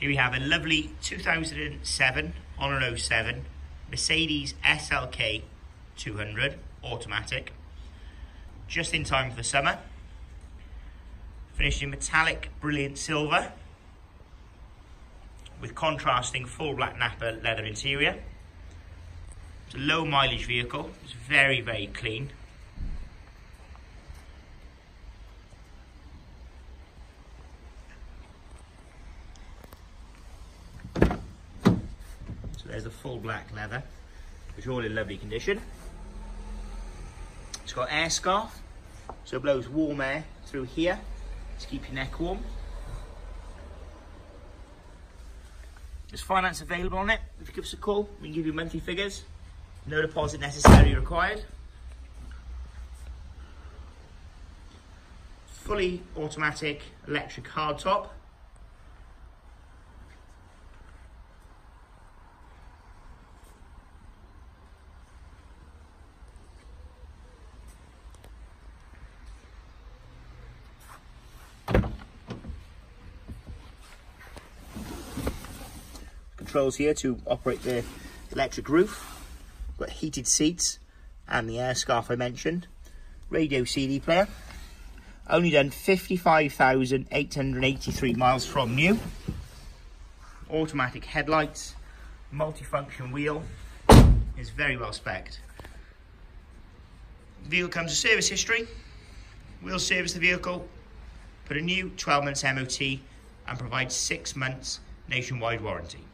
Here we have a lovely 2007 on an 07 Mercedes SLK 200 automatic. Just in time for the summer. Finished in metallic brilliant silver with contrasting full black Nappa leather interior. It's a low mileage vehicle. It's very, very clean. So there's the full black leather, which are all in lovely condition. It's got air scarf, so it blows warm air through here to keep your neck warm. There's finance available on it. If you give us a call, we can give you monthly figures. No deposit necessarily required. Fully automatic electric hardtop. Controls here to operate the electric roof. Got heated seats and the air scarf I mentioned. Radio CD player. Only done 55,883 miles from new. Automatic headlights, multifunction wheel. Is very well spec'd. Vehicle comes with service history. We'll service the vehicle, put a new 12 months MOT and provide six months nationwide warranty.